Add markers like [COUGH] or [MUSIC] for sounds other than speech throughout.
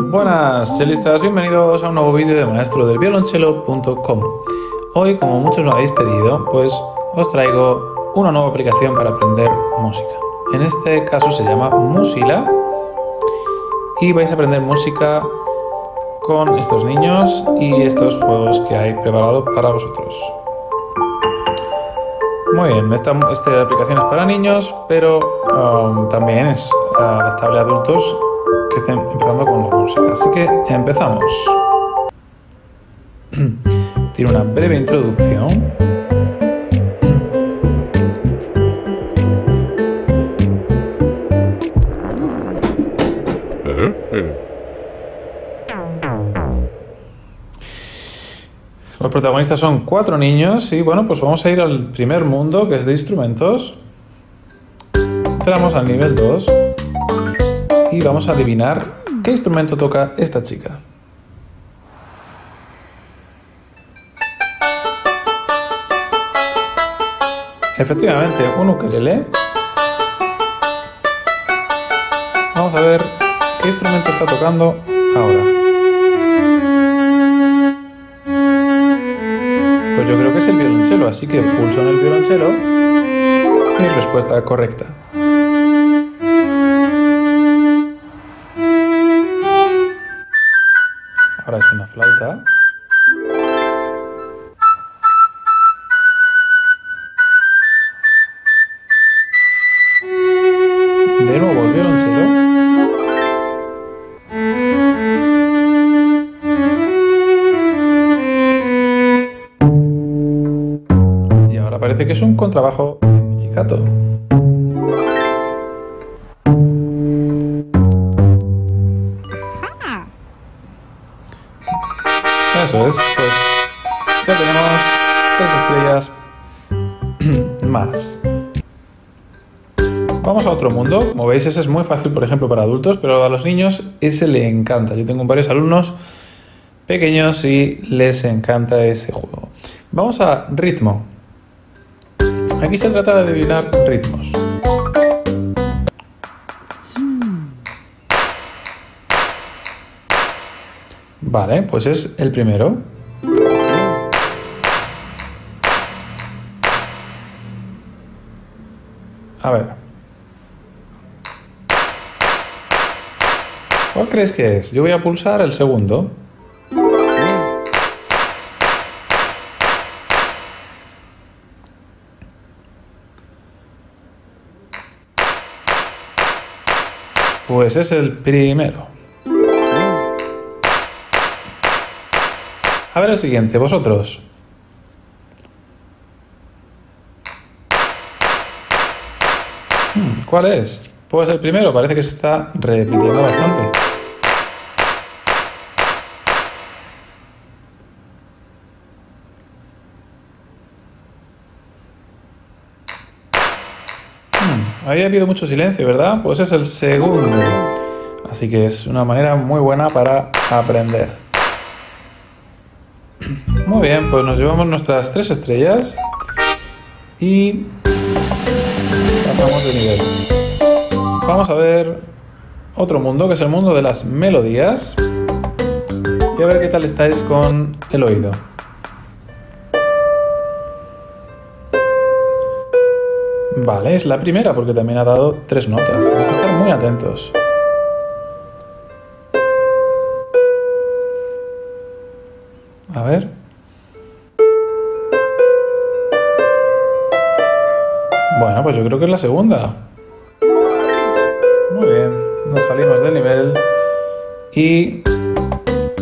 Buenas chelistas, bienvenidos a un nuevo vídeo de maestro del violonchelo.com. Hoy, como muchos me habéis pedido, pues os traigo una nueva aplicación para aprender música. En este caso se llama Musila y vais a aprender música con estos niños y estos juegos que hay preparados para vosotros. Muy bien, esta, aplicación es para niños, pero um, también es adaptable a adultos que estén empezando con la música. Así que empezamos. [CLEARS THROAT] Tiene una breve introducción. Los protagonistas son cuatro niños y bueno, pues vamos a ir al primer mundo que es de instrumentos. Entramos al nivel 2 y vamos a adivinar qué instrumento toca esta chica. Efectivamente, un ukelele. Vamos a ver qué instrumento está tocando ahora. Pues yo creo que es el violonchelo, así que pulso en el violonchelo y respuesta correcta. De nuevo el violonchelo. Y ahora parece que es un contrabajo chicato. Eso es, pues ya tenemos tres estrellas [CLEARS THROAT] más. Vamos a otro mundo. Como veis, ese es muy fácil, por ejemplo, para adultos, pero a los niños ese le encanta. Yo tengo varios alumnos pequeños y les encanta ese juego. Vamos a ritmo. Aquí se trata de adivinar ritmos. Vale, pues es el primero. A ver. ¿Cuál crees que es? Yo voy a pulsar el segundo. Pues es el primero. A ver el siguiente, vosotros. Hmm, ¿Cuál es? Pues el primero, parece que se está repitiendo bastante. Hmm, ahí ha habido mucho silencio, ¿verdad? Pues es el segundo. Así que es una manera muy buena para aprender. Muy bien, pues nos llevamos nuestras tres estrellas y pasamos de nivel. Vamos a ver otro mundo, que es el mundo de las melodías. Y a ver qué tal estáis con el oído. Vale, es la primera porque también ha dado tres notas. Tenemos que estar muy atentos. A ver. Bueno, pues yo creo que es la segunda. Muy bien, nos salimos del nivel. Y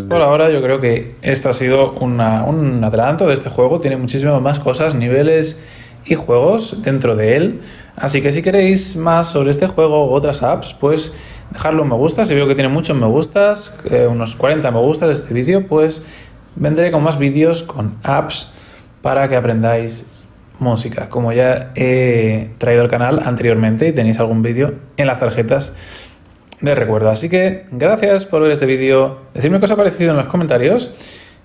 por ahora yo creo que esto ha sido un adelanto de este juego. Tiene muchísimas más cosas, niveles y juegos dentro de él. Así que si queréis más sobre este juego u otras apps, pues dejadlo un me gusta. Si veo que tiene muchos me gustas, eh, unos 40 me gustas de este vídeo, pues vendré con más vídeos, con apps, para que aprendáis música, como ya he traído al canal anteriormente y tenéis algún vídeo en las tarjetas de recuerdo. Así que gracias por ver este vídeo, decidme qué os ha parecido en los comentarios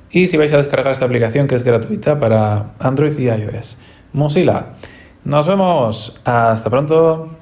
y si vais a descargar esta aplicación que es gratuita para Android y iOS. Mozilla. Nos vemos. Hasta pronto.